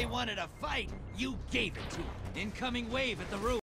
They wanted a fight, you gave it to them. Incoming wave at the roof.